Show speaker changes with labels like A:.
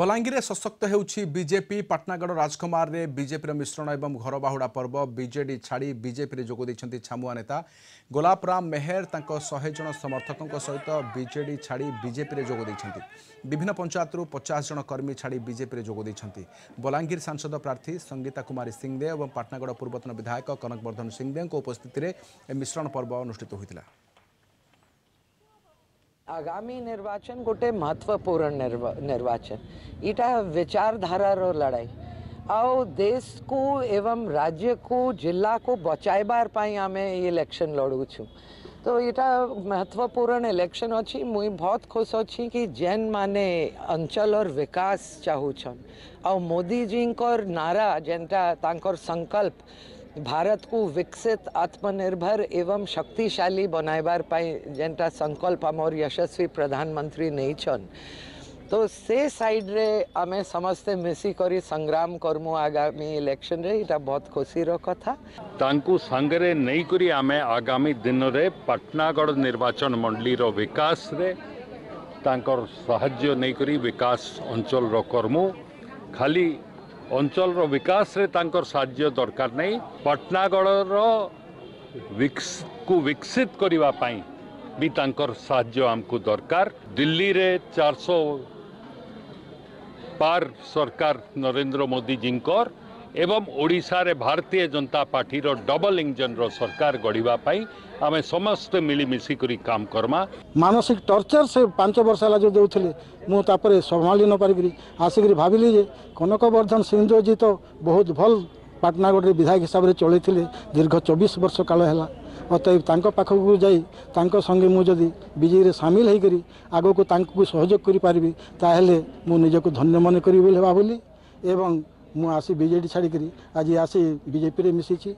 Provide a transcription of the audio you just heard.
A: बलाङीरे सशक्त हुन्छ पटनागड़ राजकुमार रे बीजेपी रे मिश्रण एवं घरवाहुडा पर्व विजेडि छाडि विजेपि जोगेपछि छामुवा गोलापराम मेहर तहेज समर्थक विजेडि छाडि विजेपि ज विभिन्न पंचायत रु पञ्चायतहरू पचासजना कर्मी छाडि विजेपि जोगेपछि बलाङ्गीर सांसद प्रार्थी संगीता कुमारी सिंहदेव पटनागड़ पूर्वतन विधायक कनकवर्धन सिंहदेवको उपस्थितिले मिश्रण पर्व अनुष्ठित हुन्छ
B: आगामी निर्वाचन गोटे महत्वपूर्ण निर्वाचन निर्वाचन यहाँ रो लड़ाई आओ देश को एवं राज्य को जिला को बचाइबार आम इलेक्शन छू तो यहाँ महत्वपूर्ण इलेक्शन अच्छी मुई बहुत खुश अच्छी कि जेन माने अंचल और विकास चाहूछन आ मोदी जी नारा जेनटा संकल्प भारत को विकसित आत्मनिर्भर एवं शक्तिशाली बनाइबार जेनटा संकल्प आम यशस्वी प्रधानमंत्री नहीं तो से साइड रे आमे समस्ते करी संग्राम करमु आगामी इलेक्शन रे इटा बहुत खुशी रो कथा
C: तांकू संगरे नहीं करी आमे आगामी दिन रे पटनागढ़ निर्वाचन मंडली रो विकास रे तांकर साहाଯ୍य नहीं करी विकास अंचल रो करमु खाली ଅଞ୍ଚଳର ବିକାଶରେ ତାଙ୍କର ସାହାଯ୍ୟ ଦରକାର ନାହିଁ ପଟ୍ଟନାଗଡ଼ର କୁ ବିକଶିତ କରିବା ପାଇଁ ବି ତାଙ୍କର ସାହାଯ୍ୟ ଆମକୁ ଦରକାର ଦିଲ୍ଲୀରେ ଚାରିଶହ ପାର ସରକାର ନରେନ୍ଦ୍ର ମୋଦିଜୀଙ୍କର ଏବଂ ଓଡ଼ିଶାରେ ଭାରତୀୟ ଜନତା ପାର୍ଟିର ଡବଲ ଇଞ୍ଜିନ୍ର ସରକାର ଗଢ଼ିବା ପାଇଁ ଆମେ ସମସ୍ତେ ମିଳିମିଶି କରି କାମ କର୍ମା
D: ମାନସିକ ଟର୍ଚର ସେ ପାଞ୍ଚ ବର୍ଷ ହେଲା ଯେଉଁ ଦେଉଥିଲେ ମୁଁ ତାପରେ ସମ୍ଭାଳି ନପାରିକିରି ଆସିକିରି ଭାବିଲି ଯେ କନକବର୍ଦ୍ଧନ ସିଂହଦେଓଜୀ ତ ବହୁତ ଭଲ ପାଟନାଗଡ଼ରେ ବିଧାୟକ ହିସାବରେ ଚଳେଇଥିଲେ ଦୀର୍ଘ ଚବିଶ ବର୍ଷ କାଳ ହେଲା ଅତଏବ ତାଙ୍କ ପାଖକୁ ଯାଇ ତାଙ୍କ ସଙ୍ଗେ ମୁଁ ଯଦି ବିଜେଡ଼ିରେ ସାମିଲ ହୋଇକରି ଆଗକୁ ତାଙ୍କୁ ସହଯୋଗ କରିପାରିବି ତାହେଲେ ମୁଁ ନିଜକୁ ଧନ୍ୟ ମନେ କରିବି ବୋଲି ଭାବିଲି ଏବଂ ମୁଁ ଆସି ବିଜେଡ଼ି ଛାଡ଼ିକରି ଆଜି ଆସି ବିଜେପିରେ ମିଶିଛି